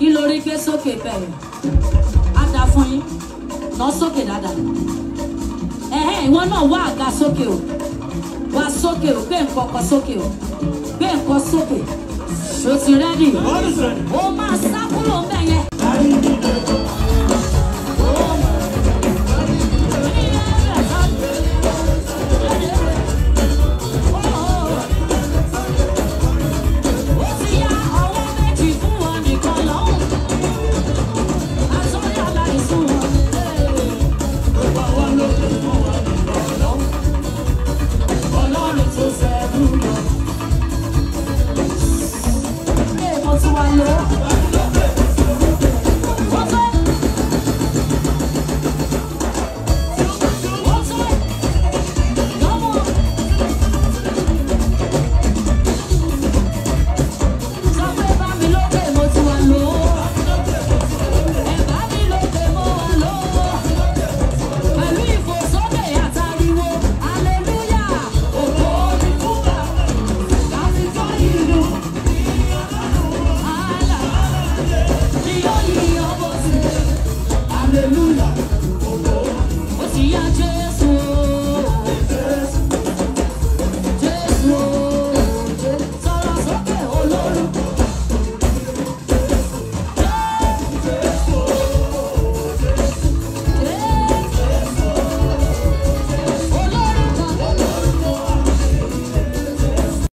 ńlórí gbé sókè bẹ̀rẹ̀ á da fún yín lọ sókè dáadáa ẹ̀hẹ́ ìwọ náà wá àga sókè o wá sókè o gbé nǹkan kan sókè o gbé nǹkan sókè o ti rẹ́dì ó máa Yeah.